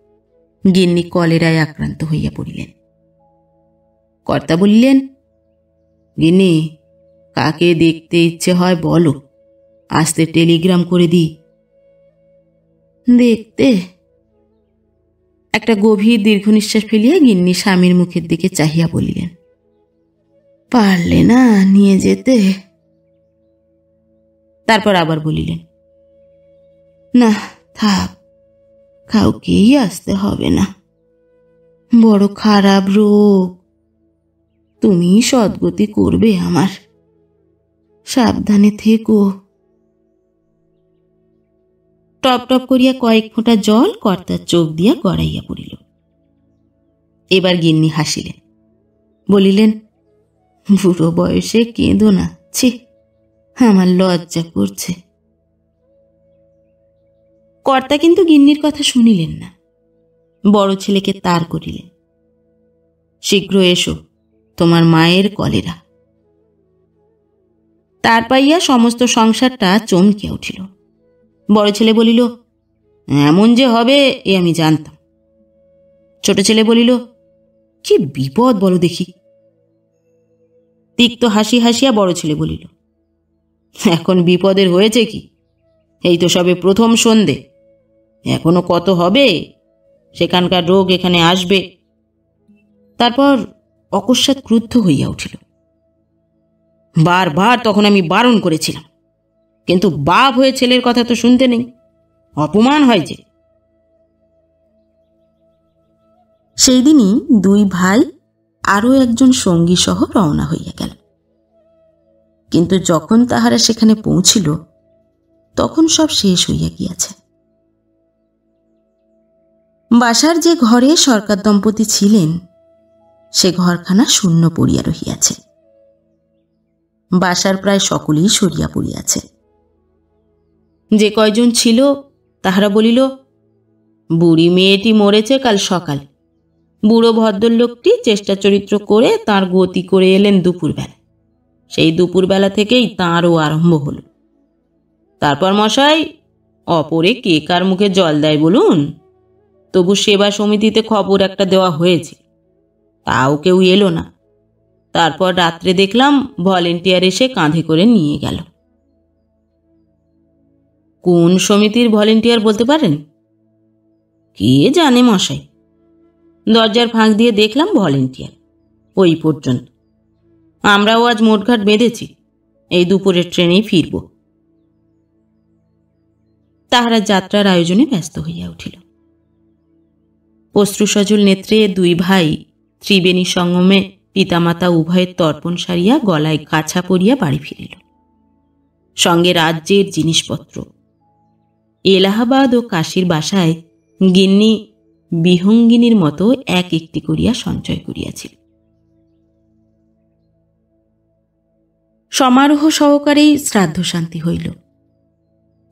গিন্নি কলেরায় আক্রান্ত হইয়া পড়িলেন। কর্তা বলিলেন, গিন্নি, কাকে দেখতে ইচ্ছে হয় বলো, আসতে টেলিগ্রাম করে দিই। দেখতে? একটা গভীর দীর্ঘ নিঃশ্বাস ফেলিয়া গিন্নি স্বামীর মুখের দিকে চাহিয়া বলিলেন, পারলে না নিয়ে যেতে? তারপর আবার বলিলেন, না, থাক কাউকেই আসতে হবে না। বড় খারাপ রোগ। তুমি সদ্গতি করবে আমার। সাবধানে থেকো। টপ টপ করিয়া কয়েক ফোঁটা জল কর্তার চোখ দিয়া গড়াইয়া পড়িল। এবার গিন্নি হাসিলেন। বলিলেন, বুড়ো বয়সে কেঁদো না। ছি, আমার লজ্জা করছে। কর্তা কিন্তু গিন্নির কথা শুনিলেন না। বড় ছেলেকে তার করিলেন। শীঘ্র এসো, তোমার মায়ের কলেরা। তার পাইয়া সমস্ত সংসারটা চমকিয়া উঠিল। বড় ছেলে বলিল, এমন যে হবে, এ আমি জানতাম। ছোট ছেলে বলিল, কি বিপদ বলো দেখি? তিক্ত হাসি হাসিয়া বড় ছেলে বলিল, এখন বিপদের হয়েছে কি? এই তো সবে প্রথম সন্ধে। এখনও কত হবে? সেখানকার রোগ এখানে আসবে। তারপর অকস্মাৎ ক্রুদ্ধ হইয়া উঠিল। বারবার তখন আমি বারণ করেছিলাম। কিন্তু বাপ হয়ে ছেলের কথা তো শুনতে নেই। অপমান হয় যে। সেই দিনই দুই ভাই আরও একজন সঙ্গী সহ রওনা হইয়া গেল। কিন্তু যখন তাহারা সেখানে পৌঁছিল, তখন সব শেষ হইয়া গিয়াছে। বাসার যে ঘরে সরকার দম্পতি ছিলেন, সে ঘরখানা শূন্য পড়িয়া রহিয়াছে। বাসার প্রায় সকলেই সরিয়া পড়িয়াছে। যে কয়জন ছিল, তাহারা বলিল, বুড়ি মেয়েটি মরেছে কাল সকালে। বুড়ো ভদ্রলোকটি চেষ্টা চরিত্র করে তার গতি করে এলেন দুপুরবেলা। সেই দুপুরবেলা থেকেই তাঁরও আরম্ভ হল। তারপর মশাই, অপরে কে কার মুখে জল দেয় বলুন? তবু সেবা সমিতিতে খবর একটা দেওয়া হয়েছে। তাও কেউ এলো না। তারপর রাত্রে দেখলাম ভলেন্টিয়ার এসে কাঁধে করে নিয়ে গেল। কোন সমিতির ভলেন্টিয়ার বলতে পারেন? কে জানে মশাই। দরজার ফাঁক দিয়ে দেখলাম ভলেন্টিয়ার। ওই পর্যন্ত। আমরাও আজ মোটঘাট বেঁধেছি। এই দুপুরের ট্রেনেই ফিরব। তাহারা যাত্রার আয়োজনে ব্যস্ত হইয়া উঠিল। অশ্রুসজল নেত্রে দুই ভাই, ত্রিবেণী সঙ্গমে পিতামাতা উভয়ের তর্পণ সারিয়া গলায় কাছা পরিয়া বাড়ি ফিরিল। সঙ্গে রাজ্যের জিনিসপত্র। এলাহাবাদ ও কাশীর বাসায় গিন্নি বিহঙ্গিনীর মতো এক একটি করিয়া সঞ্চয় করিয়াছিল। সমারোহ সহকারেই শ্রাদ্ধ শান্তি হইল।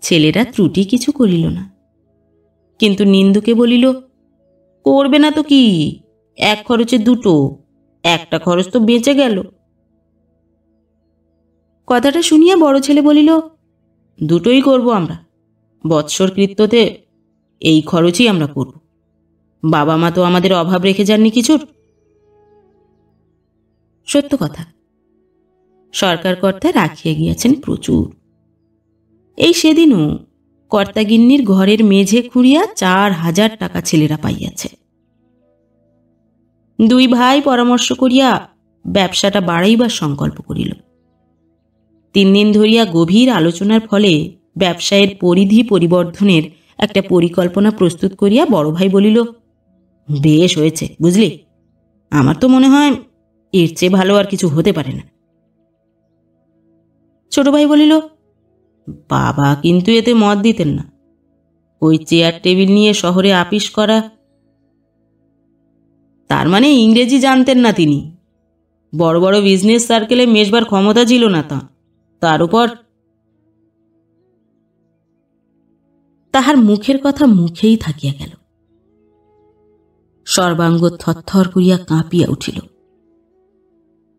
ছেলেরা ত্রুটি কিছু করিল না। কিন্তু নিন্দুকে বলিল করবে না তো কি? এক খরচে দুটো, একটা খরচ তো বেঁচে গেল। কথাটা শুনিয়া বড় ছেলে বলিল, দুটোই করব আমরা। বৎসর কৃত্যতে এই খরচই আমরা করব। বাবা মা তো আমাদের অভাব রেখে যাননি কিছুর? সত্য কথা। সরকার কর্তা রাখিয়া গিয়াছেন প্রচুর। এই সেদিনও কর্তাগিন্নির ঘরের মেঝে খুঁড়িয়া চার হাজার টাকা ছেলেরা পাইয়াছে। দুই ভাই পরামর্শ করিয়া ব্যবসাটা বাড়াইবার সংকল্প করিল। তিন দিন ধরিয়া গভীর আলোচনার ফলে ব্যবসায়ের পরিধি পরিবর্ধনের একটা পরিকল্পনা প্রস্তুত করিয়া বড় ভাই বলিল, বেশ হয়েছে, বুঝলি? আমার তো মনে হয় এর চেয়ে ভালো আর কিছু হতে পারে না। ছোট ভাই বলিল বাবা কিন্তু এতে মত দিতেন না। ওই চেয়ার টেবিল নিয়ে শহরে আপিস করা, তার মানে ইংরেজি জানতেন না তিনি। বড় বড় বিজনেস সার্কেলে মেশবার ক্ষমতা ছিল না তা তার উপর তাহার মুখের কথা মুখেই থাকিয়া গেল। সর্বাঙ্গ থরথর করিয়া কাঁপিয়া উঠিল।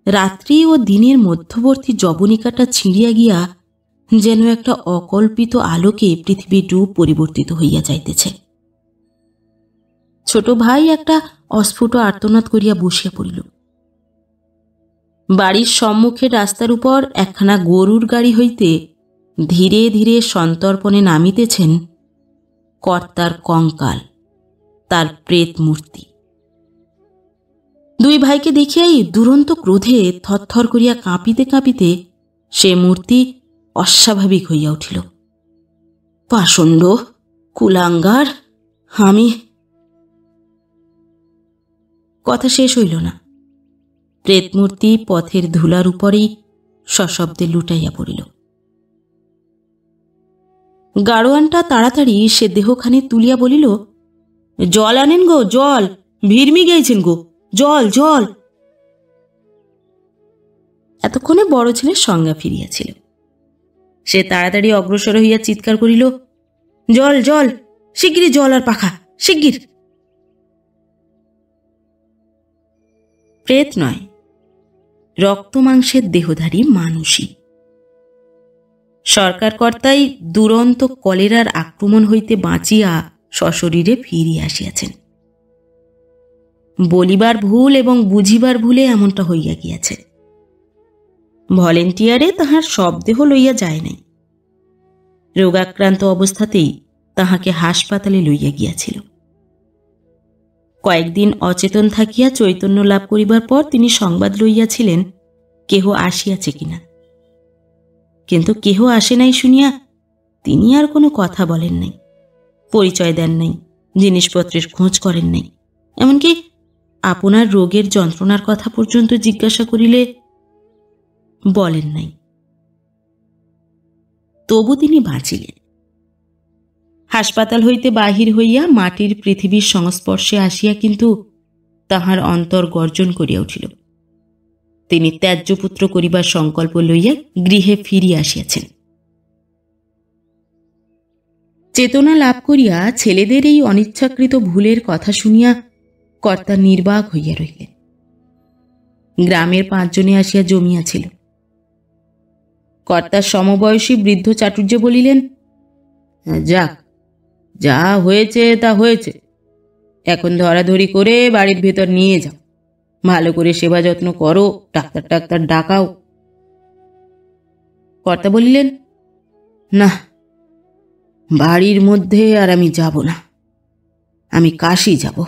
রাত্রি ও দিনের মধ্যবর্তী জবনিকাটা ছিঁড়িয়া গিয়া যেন একটা অকল্পিত আলোকে পৃথিবীর রূপ পরিবর্তিত হইয়া যাইতেছে। ছোট ভাই একটা অস্ফুট আর্তনাদ করিয়া বসিয়া পড়িল। বাড়ির সম্মুখে রাস্তার উপর একখানা গরুর গাড়ি হইতে ধীরে ধীরে সন্তর্পণে নামিতেছেন কর্তার কঙ্কাল, তার প্রেত মূর্তি। দুই ভাইকে দেখিয়াই দুরন্ত ক্রোধে থরথর করিয়া কাঁপিতে কাঁপিতে সে মূর্তি অস্বাভাবিক হইয়া উঠিল। পাষণ্ড, কুলাঙ্গার, আমি। কথা শেষ হইল না। প্রেতমূর্তি পথের ধুলার উপরেই সশব্দে লুটাইয়া পড়িল। গাড়োয়ানটা তাড়াতাড়ি সে দেহখানি তুলিয়া বলিল, জল আনেন গো, জল! ভিড়মি গেছেন গো। জল জল! এতক্ষণে বড় ছেলের সংজ্ঞা ফিরিয়াছিল। সে তাড়াতাড়ি অগ্রসর হইয়া চিৎকার করিল, জল জল, শিগগিরই জল আর পাখা, শিগগির! প্রেত নয় রক্ত মাংসের দেহধারী মানুষই। সরকার কর্তাই দুরন্ত কলেরার আক্রমণ হইতে বাঁচিয়া সশরীরে ফিরিয়া আসিয়াছেন। বলিবার ভুল এবং বুঝিবার ভুলে এমনটা হইয়া গিয়াছে। ভলেন্টিয়ারে তাহার সব দেহ লইয়া যায় নাই। রোগাক্রান্ত অবস্থাতেই তাহাকে হাসপাতালে লইয়া গিয়াছিল। কয়েকদিন অচেতন থাকিয়া চৈতন্য লাভ করিবার পর তিনি সংবাদ লইয়াছিলেন, কেহ আসিয়াছে কিনা। কিন্তু কেহ আসে নাই শুনিয়া তিনি আর কোনো কথা বলেন নাই, পরিচয় দেন নাই, জিনিসপত্রের খোঁজ করেন নাই। এমনকি আপনার রোগের যন্ত্রণার কথা পর্যন্ত জিজ্ঞাসা করিলে বলেন নাই। তবু তিনি বাঁচিলেন। হাসপাতাল হইতে বাহির হইয়া মাটির পৃথিবীর সংস্পর্শে আসিয়া কিন্তু তাহার অন্তর গর্জন করিয়া উঠিল। তিনি ত্যায্যপুত্র করিবার সংকল্প লইয়া গৃহে ফিরিয়া আসিয়াছেন। চেতনা লাভ করিয়া ছেলেদের এই অনিচ্ছাকৃত ভুলের কথা শুনিয়া কর্তা নির্বাক হইয়া রহিলেন। গ্রামের পাঁচজনে আসিয়া জমিয়াছিল। কর্তার সমবয়সী বৃদ্ধ চাটুর্য বলিলেন, যাক, যা হয়েছে তা হয়েছে। এখন ধরাধরি করে বাড়ির ভেতর নিয়ে যাও। ভালো করে সেবা যত্ন করো, ডাক্তার টাক্তার ডাকাও। কর্তা বলিলেন, না, বাড়ির মধ্যে আর আমি যাব না। আমি কাশি যাব।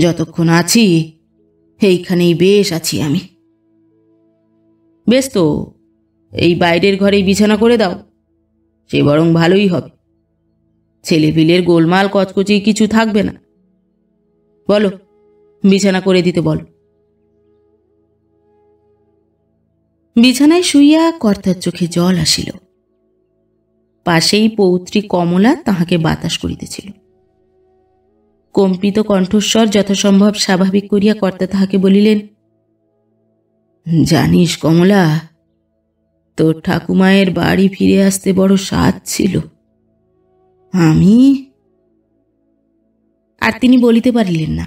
যতক্ষণ আছি, এইখানেই বেশ আছি আমি। বেশ তো এই বাইরের ঘরেই বিছানা করে দাও। সে বরং ভালোই হবে। ছেলেপিলের গোলমাল কচকচি কিছু থাকবে না। বলো, বিছানা করে দিতে বল। বিছানায় শুইয়া কর্তার চোখে জল আসিল। পাশেই পৌত্রী কমলা তাহাকে বাতাস করিতেছিল। কম্পিত কণ্ঠস্বর যথাসম্ভব স্বাভাবিক করিয়া কর্তা তাহাকে বলিলেন, জানিস কমলা তোর ঠাকুমায়ের বাড়ি ফিরে আসতে বড় স্বাদ ছিল। আমি আর তিনি বলিতে পারিলেন না।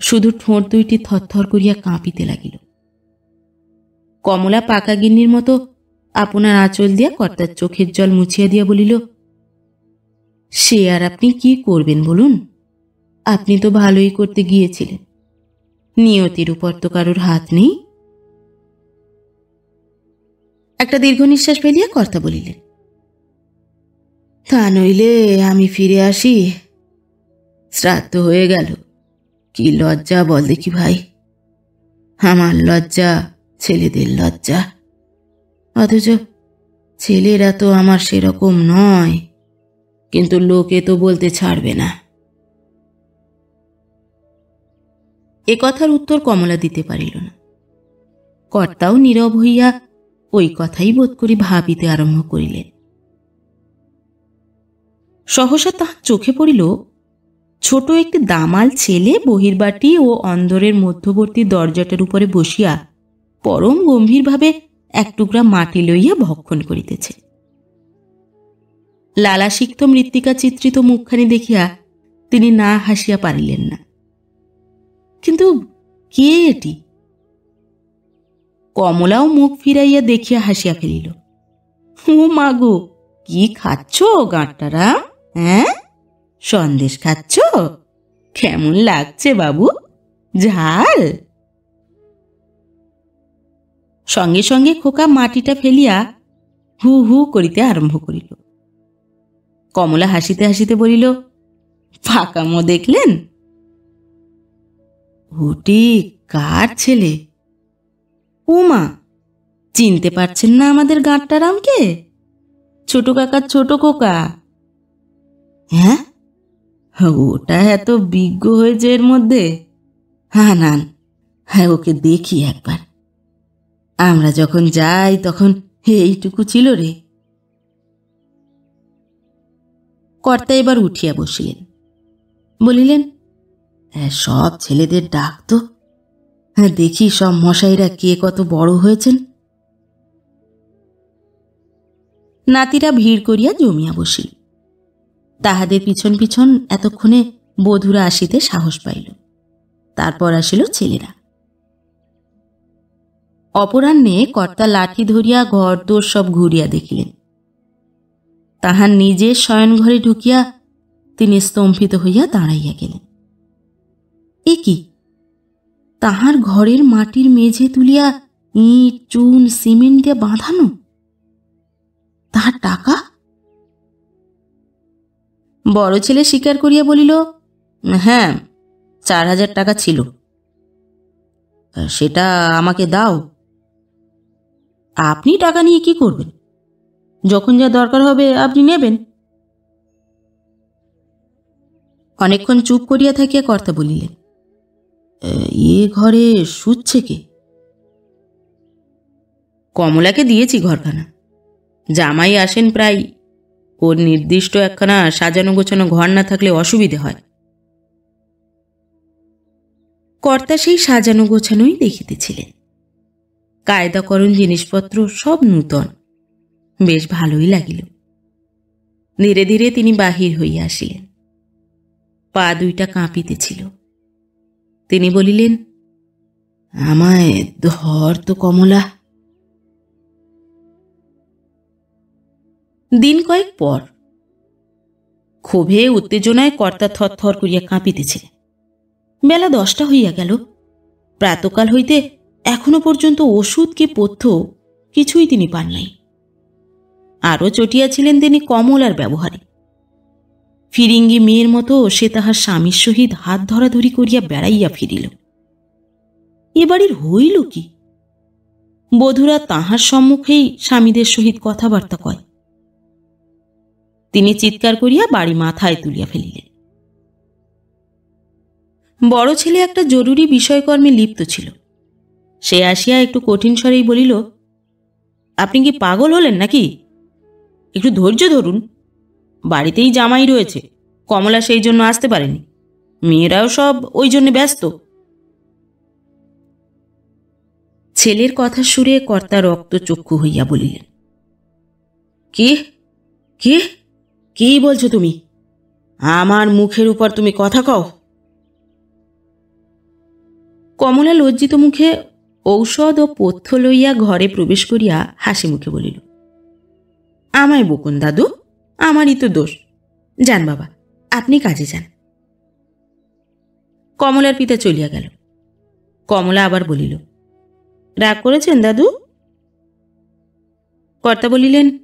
শুধু ঠোঁট দুইটি থরথর করিয়া কাঁপিতে লাগিল। কমলা পাকা গিন্নির মতো আপনার আঁচল দিয়া কর্তার চোখের জল মুছিয়া দিয়া বলিল, সে আর আপনি কি করবেন বলুন? আপনি তো ভালোই করতে গিয়েছিলেন। নিয়তির উপর তো কারোর হাত নেই। একটা দীর্ঘ নিঃশ্বাস ফেলিয়া কর্তা বলিলেন, তা নইলে আমি ফিরে আসি। শ্রাদ্ধ হয়ে গেল। কি লজ্জা বল দেখি ভাই। আমার লজ্জা, ছেলেদের লজ্জা। অথচ ছেলেরা তো আমার সেরকম নয়, কিন্তু লোকে তো বলতে ছাড়বে না। এ কথার উত্তর কমলা দিতে পারিল না। কর্তাও নীরব হইয়া ওই কথাই বোধ করি ভাবিতে আরম্ভ করিলেন। সহসা তাহার চোখে পড়িল, ছোট একটি দামাল ছেলে বহির্বাটি ও অন্দরের মধ্যবর্তী দরজাটার উপরে বসিয়া পরম গম্ভীরভাবে এক টুকরা মাটি লইয়া ভক্ষণ করিতেছে। লালা সিক্ত মৃত্তিকা চিত্রিত মুখখানি দেখিয়া তিনি না হাসিয়া পারিলেন না। কিন্তু কে এটি? কমলাও মুখ ফিরাইয়া দেখিয়া হাসিয়া ফেলিল, ও মাগো কি খাচ্ছ গাঁটটারা হ্যাঁ? সন্দেশ খাচ্ছ? কেমন লাগছে বাবু? ঝাল? সঙ্গে সঙ্গে খোকা মাটিটা ফেলিয়া হু হু করিতে আরম্ভ করিল। কমলা হাসিতে হাসিতে বলিল, ফাঁকামো দেখলেন? ওটি কার ছেলে? উমা চিনতে পারছেন না আমাদের গাঁটটারামকে ছোট কাকার ছোট কোকা হ্যাঁ? ওটা এত বিজ্ঞ হয়েছে এর মধ্যে। হ্যাঁ নান হ্যাঁ ওকে দেখি একবার। আমরা যখন যাই তখন এইটুকু ছিল রে। কর্তা এবার উঠিয়া বসিলেন। বলিলেন "হ্যাঁ, সব ছেলেদের ডাক তো। হ্যাঁ দেখি সব মশাইরা কে কত বড় হয়েছেন। নাতিরা ভিড় করিয়া জমিয়া বসিল। তাহাদের পিছন পিছন এতক্ষণে বধুরা আসিতে সাহস পাইল। তারপর আসিল ছেলেরা। অপরাহ্নে কর্তা লাঠি ধরিয়া ঘর দোর সব ঘুরিয়া দেখিলেন। তাহার নিজের শয়নঘরে ঢুকিয়া তিনি স্তম্ভিত হইয়া দাঁড়াইয়া গেলেন। এ কি? তাহার ঘরের মাটির মেঝে তুলিয়া ইট, চুন, সিমেন্ট দিয়ে বাঁধানো? তাহার টাকা? বড় ছেলে স্বীকার করিয়া বলিল হ্যাঁ চার হাজার টাকা ছিল। সেটা আমাকে দাও। আপনি টাকা নিয়ে কি করবেন? যখন যা দরকার হবে আপনি নেবেন। অনেকক্ষণ চুপ করিয়া থাকিয়া কর্তা বলিলেন "এ, ঘরে শুচ্ছে কে? কমলাকে দিয়েছি ঘরখানা। জামাই আসেন প্রায়। ওর নির্দিষ্ট একখানা সাজানো গোছানো ঘর না থাকলে অসুবিধে হয়। কর্তা সেই সাজানো গোছানোই দেখিতেছিলেন। কায়দাকরণ জিনিসপত্র সব নূতন। বেশ ভালোই লাগিল। ধীরে ধীরে তিনি বাহির হইয়া আসিলেন। পা দুইটা কাঁপিতেছিল। তিনি বলিলেন, আমায় ধর তো কমলা। দিন কয়েক পর ক্ষোভে উত্তেজনায় কর্তা থরথর করিয়া কাঁপিতেছে বেলা দশটা হইয়া গেল। প্রাতকাল হইতে এখনও পর্যন্ত ওষুধ কি পথ্য কিছুই তিনি পান নাই। আরও চটিয়াছিলেন তিনি কমলার ব্যবহারে। ফিরিঙ্গি মেয়ের মতো সে তাহার স্বামীর সহিত হাত ধরাধরি করিয়া বেড়াইয়া ফিরিল। এ বাড়ির হইল কি? বধুরা তাহার সম্মুখেই স্বামীদের সহিত কথাবার্তা কয়। তিনি চিৎকার করিয়া বাড়ি মাথায় তুলিয়া ফেলিলেন। বড় ছেলে একটা জরুরি বিষয়কর্মে লিপ্ত ছিল। সে আসিয়া একটু কঠিন স্বরেই বলিল, আপনি কি পাগল হলেন নাকি? একটু ধৈর্য ধরুন। বাড়িতেই জামাই রয়েছে। কমলা সেই জন্য আসতে পারেনি। মেয়েরাও সব ওই জন্য ব্যস্ত। ছেলের কথা সুরে কর্তা রক্ত চক্ষু হইয়া বলিলেন, কি? কি? কি বলছো তুমি? আমার মুখের উপর তুমি কথা কও। কমলা লজ্জিত মুখে ঔষধ ও পথ্য লইয়া ঘরে প্রবেশ করিয়া হাসি মুখে বলিল, আমায় বকুন দাদু আমারই তো দোষ। যান বাবা আপনি কাজে যান। কমলার পিতা চলিয়া গেল। কমলা আবার বলিল রাগ করেছেন দাদু? কর্তা বলিলেন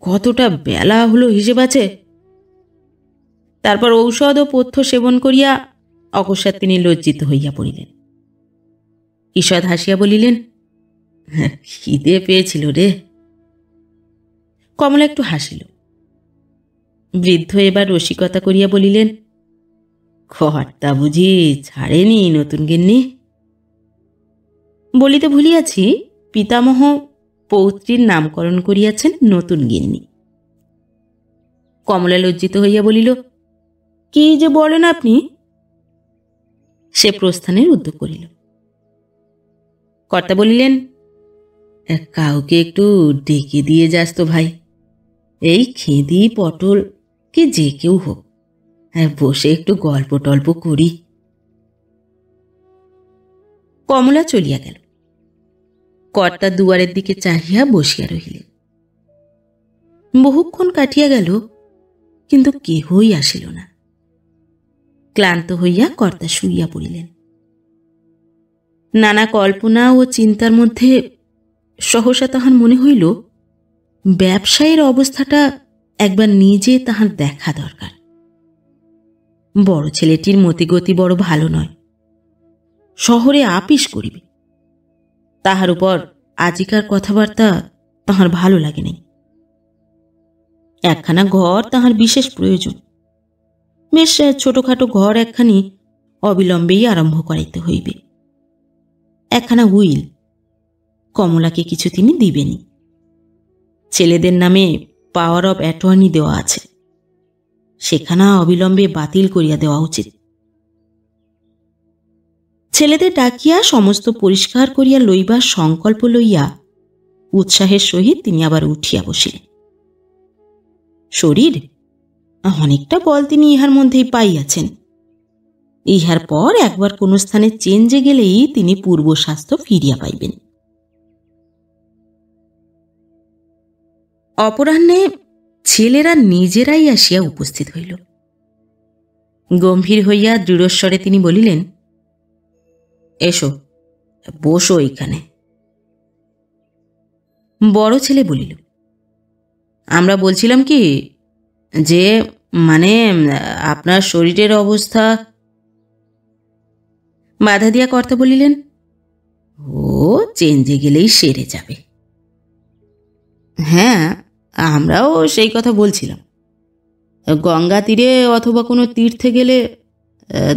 কতটা বেলা হলো হিসেব আছে। তারপর ঔষধ ও পথ্য সেবন করিয়া অকস্মাৎ তিনি লজ্জিত হইয়া পড়িলেন। ঈষৎ হাসিয়া বলিলেন "হ্যাঁ, খিদে পেয়েছিল রে। কমলা একটু হাসিল। বৃদ্ধ এবার রসিকতা করিয়া বলিলেন খরটা বুঝি ছাড়েনি নতুন গিন্নি? বলিতে ভুলিয়াছি, পিতামহ পৌত্রীর নামকরণ করিয়াছেন নতুন গিন্নি। কমলা লজ্জিত হইয়া বলিল, কি যে বলেন আপনি? সে প্রস্থানের উদ্যোগ করিল। কর্তা বলিলেন, কাউকে একটু ডেকে দিয়ে যাস তো ভাই। এই খেদি পটল কি যে কেউ হোক। হ্যাঁ বসে একটু গল্প টল্প করি। কমলা চলিয়া গেল। কর্তা দুয়ারের দিকে চাহিয়া বসিয়া রহিলেন। বহুক্ষণ কাটিয়া গেল, কিন্তু কেহই আসিল না। ক্লান্ত হইয়া কর্তা শুইয়া পড়িলেন। নানা কল্পনা ও চিন্তার মধ্যে সহসা তাহার মনে হইল ব্যবসায়ের অবস্থাটা একবার নিজে তাহার দেখা দরকার। বড় ছেলেটির মতিগতি বড় ভালো নয়। শহরে আপিস করিবে। তাহার উপর আজিকার কথাবার্তা তাহার ভালো লাগে নাই। একখানা ঘর তাহার বিশেষ প্রয়োজন। বেশ, ছোটখাটো ঘর একখানি অবিলম্বেই আরম্ভ করাইতে হইবে। একখানা উইল কমলাকে কিছু তিনি দিবেনি ছেলেদের নামে পাওয়ার অব অ্যাটর্নি দেওয়া আছে। সেখানা অবিলম্বে বাতিল করিয়া দেওয়া উচিত। ছেলেদের ডাকিয়া সমস্ত পরিষ্কার করিয়া লইবার সংকল্প লইয়া উৎসাহের সহিত তিনি আবার উঠিয়া বসিলেন। শরীর, অনেকটা বল তিনি ইহার মধ্যেই পাইয়াছেন। ইহার পর একবার কোনো স্থানে চেঞ্জে গেলেই তিনি পূর্ব স্বাস্থ্য ফিরিয়া পাইবেন। অপরাহ্নে ছেলেরা নিজেরাই আসিয়া উপস্থিত হইল। গম্ভীর হইয়া দৃঢ়স্বরে তিনি বলিলেন, এসো, বসো এইখানে বড় ছেলে বলিল, আমরা বলছিলাম কি, যে মানে আপনার শরীরের অবস্থা বাধা দিয়া কর্তা বলিলেন, ও চেঞ্জে গেলেই সেরে যাবে। হ্যাঁ আমরাও সেই কথা বলছিলাম। গঙ্গা তীরে অথবা কোনো তীর্থে গেলে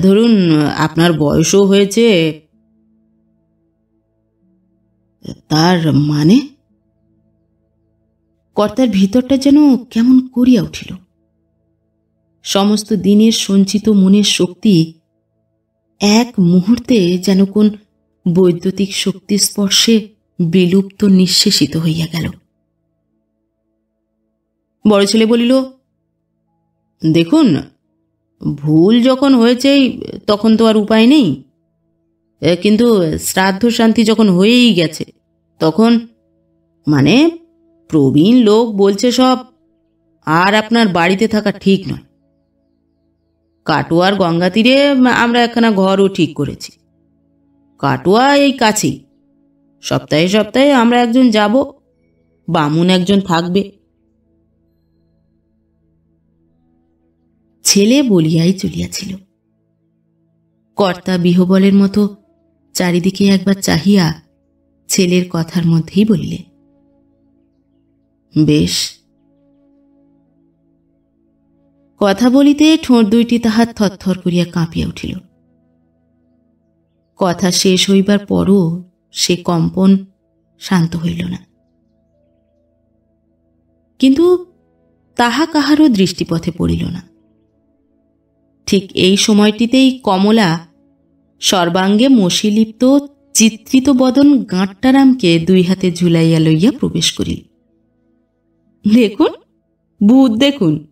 ধরুন, আপনার বয়সও হয়েছে, তার মানে? কর্তার ভিতরটা যেন কেমন করিয়া উঠিল। সমস্ত দিনের সঞ্চিত মনের শক্তি এক মুহূর্তে যেন কোন বৈদ্যুতিক শক্তি স্পর্শে বিলুপ্ত নিঃশেষিত হইয়া গেল। বড় ছেলে বলিল, দেখুন, ভুল যখন হয়েছেই তখন তো আর উপায় নেই। কিন্তু শ্রাদ্ধ শান্তি যখন হয়েই গেছে, তখন মানে প্রবীণ লোক বলছে সব, আর আপনার বাড়িতে থাকা ঠিক নয়। কাটোয়ার গঙ্গা তীরে আমরা একখানা ঘরও ঠিক করেছি। কাটোয়া এই কাছেই। সপ্তাহে সপ্তাহে আমরা একজন যাব, বামুন একজন থাকবে। ছেলে বলিয়াই চলিয়াছিল। কর্তা বিহবলের মতো চারিদিকে একবার চাহিয়া ছেলের কথার মধ্যেই বলিলে বেশ। কথা বলিতে ঠোঁট দুইটি তাহার থরথর করিয়া কাঁপিয়া উঠিল। কথা শেষ হইবার পরও সে কম্পন শান্ত হইল না। কিন্তু তাহা কাহারও দৃষ্টিপথে পড়িল না। ঠিক এই সময়টিতেই কমলা সর্বাঙ্গে মশিলিপ্ত চিত্রিত বদন গাঁট্টারামকে দুই হাতে ঝুলাইয়া লইয়া প্রবেশ করিল। দেখুন, ভূত দেখুন।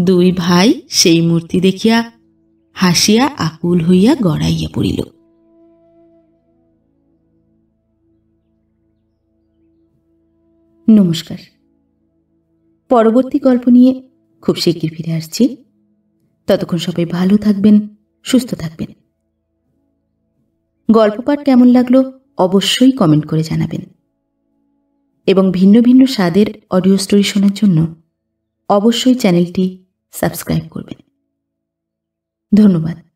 দুই ভাই সেই মূর্তি দেখিয়া হাসিয়া আকুল হইয়া গড়াইয়া পড়িল। নমস্কার। পরবর্তী গল্প নিয়ে খুব শিগগির ফিরে আসছি। ততক্ষণ সবাই ভালো থাকবেন, সুস্থ থাকবেন। গল্প পাঠ কেমন লাগল অবশ্যই কমেন্ট করে জানাবেন। এবং ভিন্ন ভিন্ন স্বাদের অডিও স্টোরি শোনার জন্য অবশ্যই চ্যানেলটি সাবস্ক্রাইব করবেন। ধন্যবাদ।